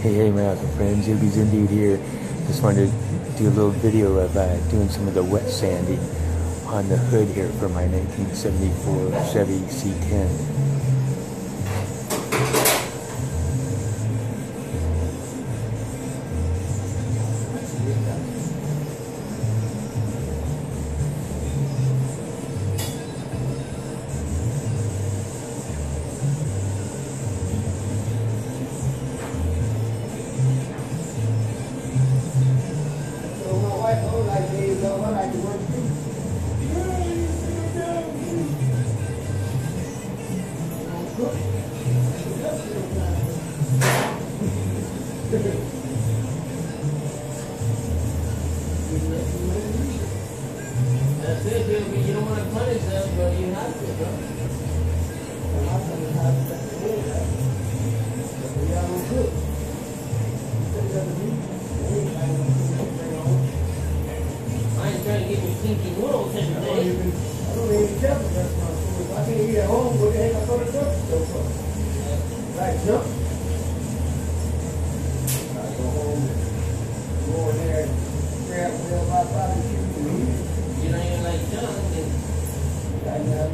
Hey, hey, my awesome friends, Yogi Zen Dude here. Just wanted to do a little video of uh, doing some of the wet sanding on the hood here for my 1974 Chevy C10. That's it, dude. You don't want to punish them, but you have to, bro.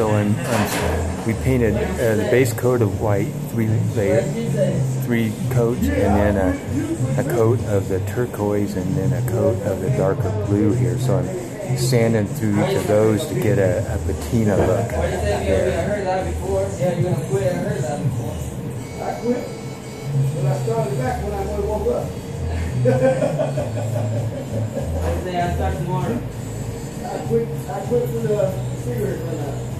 So on, on, we painted uh, the base coat of white, three layer, three coats, and then a, a coat of the turquoise, and then a coat of the darker blue here. So I'm sanding through each of those to get a, a patina look what did they be? I there. heard that before. Yeah, you're gonna quit. I heard that before. I quit, but I started back when I woke up. I say I start tomorrow. I quit, I quit for the cigarette when I, I'll quit tomorrow.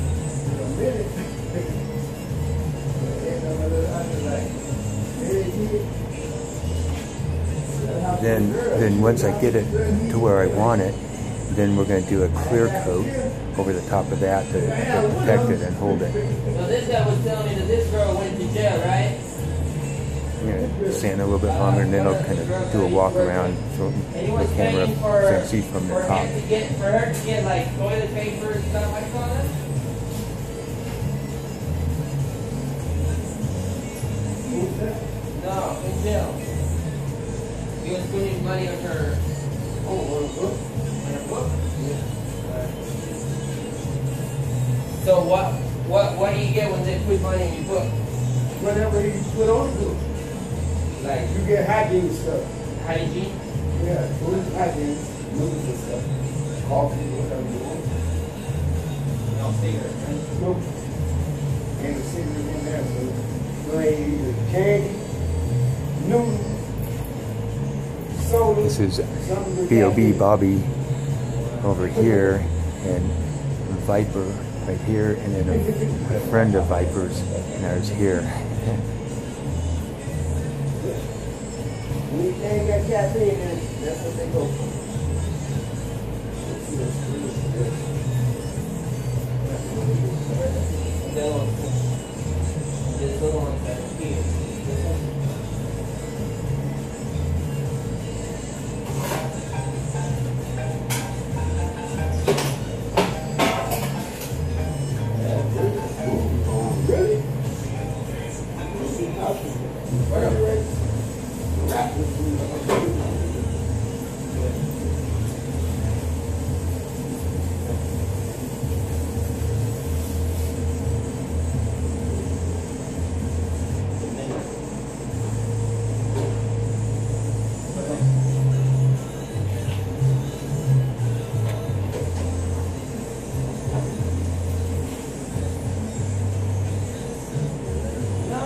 Then, then once I get it to where I want it, then we're going to do a clear coat over the top of that to, to protect it and hold it. So this guy was telling me that this girl went to jail, right? I'm going to stand a little bit longer and then I'll kind of do a walk around so And the camera paying for, can see from the top. him to get, for her to get like toilet paper and stuff like that. No, in jail. He was putting money on her. Oh, on a book? On a book? Yeah. So what, what, what do you get when they put money in your book? Whatever you put on book. Like you get hygiene stuff. hygiene? Yeah, food hygiene, noodles and stuff. Coffee, whatever you want. No cigarettes, right? Nope. And the cigarette in there, so you ain't either candy, This is B.O.B. Bobby over here and Viper right here and then a, a friend of Viper's and ours here.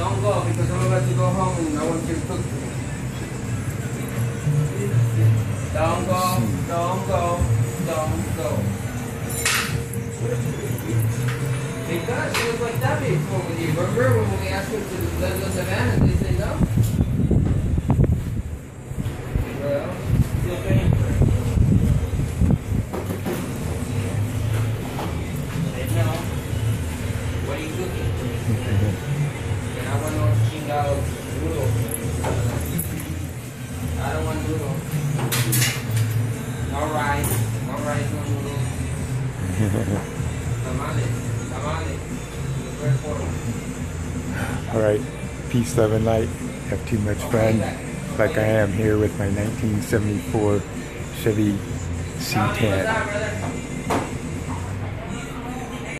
Don't go because I'm about to go home and I want you to cook. Don't go, don't go, don't go. Because it was like that before with you. Remember when we asked her to let us Savannah, they said no? One. All right, peace, love, and light. Have too much fun, like I am here with my 1974 Chevy Tell me what's C10. up, brother?